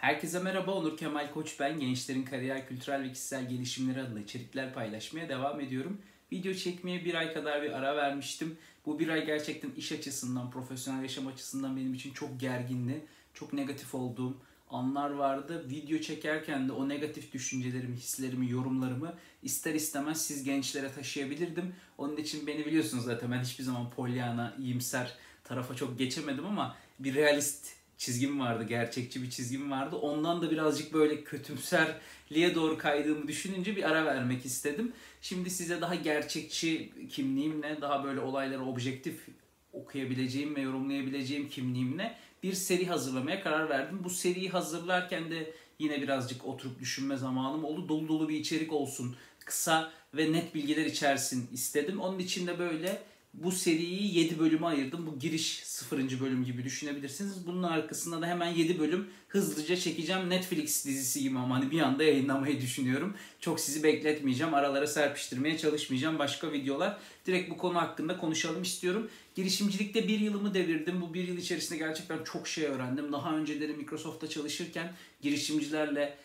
Herkese merhaba, Onur Kemal Koç ben. Gençlerin kariyer, kültürel ve kişisel gelişimleri adına içerikler paylaşmaya devam ediyorum. Video çekmeye bir ay kadar bir ara vermiştim. Bu bir ay gerçekten iş açısından, profesyonel yaşam açısından benim için çok gergindi. Çok negatif olduğum anlar vardı. Video çekerken de o negatif düşüncelerimi, hislerimi, yorumlarımı ister istemez siz gençlere taşıyabilirdim. Onun için beni biliyorsunuz zaten ben hiçbir zaman polyana, iyimser tarafa çok geçemedim ama bir realist çizgim vardı, gerçekçi bir çizgim vardı. Ondan da birazcık böyle kötümserliğe doğru kaydığımı düşününce bir ara vermek istedim. Şimdi size daha gerçekçi kimliğimle, daha böyle olayları objektif okuyabileceğim ve yorumlayabileceğim kimliğimle bir seri hazırlamaya karar verdim. Bu seriyi hazırlarken de yine birazcık oturup düşünme zamanım oldu. Dolu dolu bir içerik olsun, kısa ve net bilgiler içersin istedim. Onun için de böyle bu seriyi 7 bölüme ayırdım. Bu giriş 0. bölüm gibi düşünebilirsiniz. Bunun arkasında da hemen 7 bölüm hızlıca çekeceğim. Netflix dizisi gibi ama hani bir anda yayınlamayı düşünüyorum. Çok sizi bekletmeyeceğim. Aralara serpiştirmeye çalışmayacağım. Başka videolar. Direkt bu konu hakkında konuşalım istiyorum. Girişimcilikte bir yılımı devirdim. Bu bir yıl içerisinde gerçekten çok şey öğrendim. Daha önceleri Microsoft'ta çalışırken girişimcilerle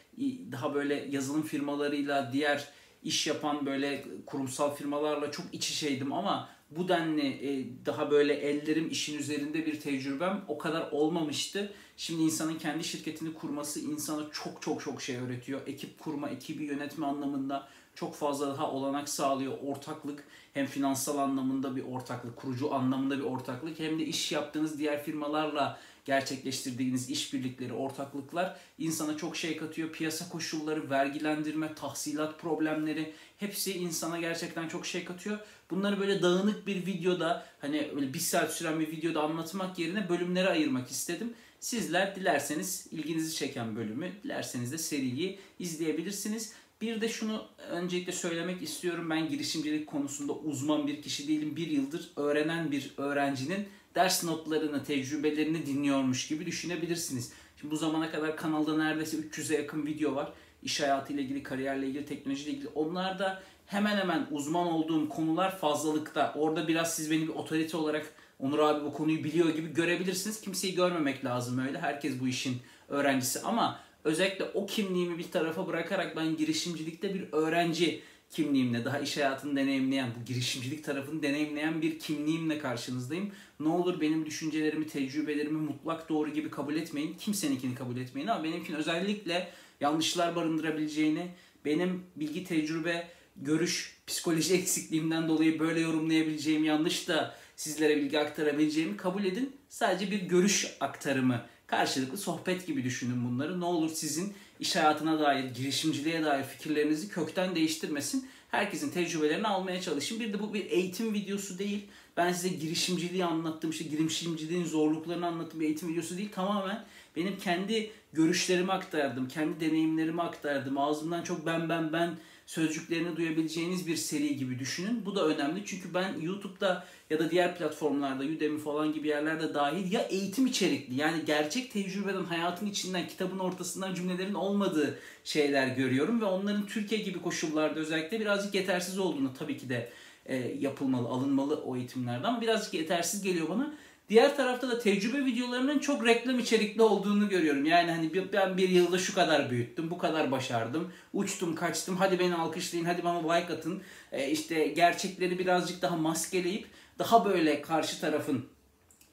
daha böyle yazılım firmalarıyla diğer iş yapan böyle kurumsal firmalarla çok iç içeydim ama bu denli e, daha böyle ellerim işin üzerinde bir tecrübem o kadar olmamıştı. Şimdi insanın kendi şirketini kurması insana çok çok çok şey öğretiyor. Ekip kurma, ekibi yönetme anlamında çok fazla daha olanak sağlıyor. Ortaklık hem finansal anlamında bir ortaklık, kurucu anlamında bir ortaklık hem de iş yaptığınız diğer firmalarla gerçekleştirdiğiniz işbirlikleri, ortaklıklar insana çok şey katıyor. Piyasa koşulları, vergilendirme, tahsilat problemleri hepsi insana gerçekten çok şey katıyor. Bunları böyle dağınık bir videoda hani öyle bir saat süren bir videoda anlatmak yerine bölümlere ayırmak istedim. Sizler dilerseniz ilginizi çeken bölümü, dilerseniz de seriyi izleyebilirsiniz. Bir de şunu öncelikle söylemek istiyorum. Ben girişimcilik konusunda uzman bir kişi değilim. Bir yıldır öğrenen bir öğrencinin ders notlarını, tecrübelerini dinliyormuş gibi düşünebilirsiniz. Şimdi bu zamana kadar kanalda neredeyse 300'e yakın video var. İş hayatıyla ilgili, kariyerle ilgili, teknolojiyle ilgili. Onlar da hemen hemen uzman olduğum konular fazlalıkta. Orada biraz siz beni bir otorite olarak Onur abi bu konuyu biliyor gibi görebilirsiniz. Kimseyi görmemek lazım öyle. Herkes bu işin öğrencisi ama özellikle o kimliğimi bir tarafa bırakarak ben girişimcilikte bir öğrenci kimliğimle, daha iş hayatını deneyimleyen, bu girişimcilik tarafını deneyimleyen bir kimliğimle karşınızdayım. Ne olur benim düşüncelerimi, tecrübelerimi mutlak doğru gibi kabul etmeyin. Kimseninkini kabul etmeyin ama benimkini özellikle yanlışlar barındırabileceğini, benim bilgi, tecrübe, görüş, psikoloji eksikliğimden dolayı böyle yorumlayabileceğim yanlış da sizlere bilgi aktarabileceğimi kabul edin. Sadece bir görüş aktarımı, karşılıklı sohbet gibi düşünün bunları. Ne olur sizin iş hayatına dair, girişimciliğe dair fikirlerinizi kökten değiştirmesin. Herkesin tecrübelerini almaya çalışın. Bir de bu bir eğitim videosu değil. Ben size girişimciliği anlattım, işte girişimciliğin zorluklarını anlattım bir eğitim videosu değil. Tamamen benim kendi görüşlerimi aktardım, kendi deneyimlerimi aktardım. Ağzımdan çok ben ben ben sözcüklerini duyabileceğiniz bir seri gibi düşünün. Bu da önemli çünkü ben YouTube'da ya da diğer platformlarda Udemy falan gibi yerlerde dahil ya eğitim içerikli yani gerçek tecrübeden hayatın içinden kitabın ortasından cümlelerin olmadığı şeyler görüyorum ve onların Türkiye gibi koşullarda özellikle birazcık yetersiz olduğunu tabii ki de e, yapılmalı, alınmalı o eğitimlerden birazcık yetersiz geliyor bana. Diğer tarafta da tecrübe videolarının çok reklam içerikli olduğunu görüyorum. Yani hani ben bir yılda şu kadar büyüttüm, bu kadar başardım, uçtum, kaçtım, hadi beni alkışlayın, hadi bana like atın. E işte gerçekleri birazcık daha maskeleyip daha böyle karşı tarafın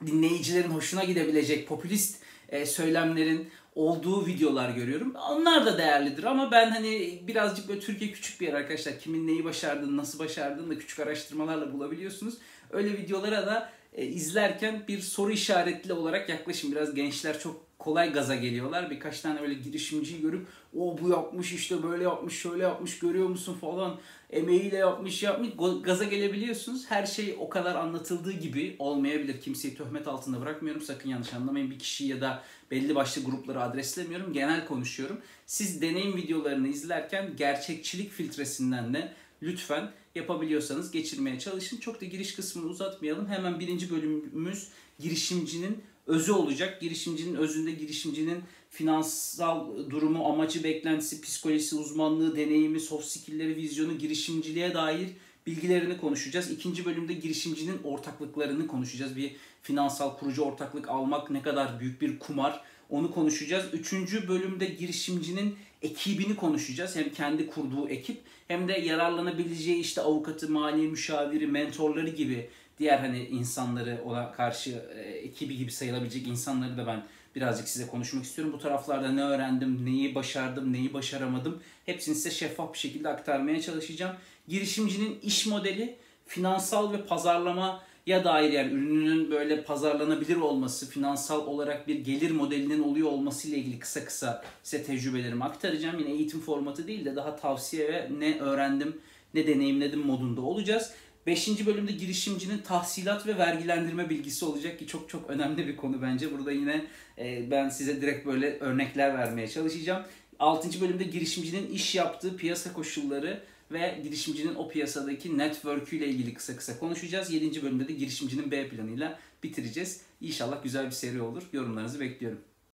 dinleyicilerin hoşuna gidebilecek popülist e, söylemlerin olduğu videolar görüyorum. Onlar da değerlidir ama ben hani birazcık böyle Türkiye küçük bir yer arkadaşlar. Kimin neyi başardığını, nasıl başardığını da küçük araştırmalarla bulabiliyorsunuz. Öyle videolara da e, izlerken bir soru işaretli olarak yaklaşın. Biraz gençler çok kolay gaza geliyorlar. Birkaç tane öyle girişimciyi görüp o bu yapmış işte böyle yapmış şöyle yapmış görüyor musun falan emeğiyle yapmış yapmış gaza gelebiliyorsunuz. Her şey o kadar anlatıldığı gibi olmayabilir. Kimseyi töhmet altında bırakmıyorum. Sakın yanlış anlamayın. Bir kişi ya da belli başlı grupları adreslemiyorum. Genel konuşuyorum. Siz deneyim videolarını izlerken gerçekçilik filtresinden de lütfen yapabiliyorsanız geçirmeye çalışın. Çok da giriş kısmını uzatmayalım. Hemen birinci bölümümüz girişimcinin özü olacak. Girişimcinin özünde girişimcinin finansal durumu, amacı, beklentisi, psikolojisi, uzmanlığı, deneyimi, soft skill'leri, vizyonu, girişimciliğe dair bilgilerini konuşacağız. İkinci bölümde girişimcinin ortaklıklarını konuşacağız. Bir finansal kurucu ortaklık almak ne kadar büyük bir kumar. Onu konuşacağız. Üçüncü bölümde girişimcinin ekibini konuşacağız. Hem kendi kurduğu ekip hem de yararlanabileceği işte avukatı, mali müşaviri, mentorları gibi diğer hani insanları ona karşı e, ekibi gibi sayılabilecek insanları da ben birazcık size konuşmak istiyorum. Bu taraflarda ne öğrendim, neyi başardım, neyi başaramadım hepsini size şeffaf bir şekilde aktarmaya çalışacağım. Girişimcinin iş modeli, finansal ve pazarlama ya dair yani ürününün böyle pazarlanabilir olması, finansal olarak bir gelir modelinin oluyor olması ile ilgili kısa kısa size tecrübelerimi aktaracağım. Yine eğitim formatı değil de daha tavsiye ve ne öğrendim, ne deneyimledim modunda olacağız. Beşinci bölümde girişimcinin tahsilat ve vergilendirme bilgisi olacak ki çok çok önemli bir konu bence. Burada yine e, ben size direkt böyle örnekler vermeye çalışacağım. Altıncı bölümde girişimcinin iş yaptığı piyasa koşulları ve girişimcinin o piyasadaki network'ü ile ilgili kısa kısa konuşacağız. 7. bölümde de girişimcinin B planıyla bitireceğiz. İnşallah güzel bir seri olur. Yorumlarınızı bekliyorum.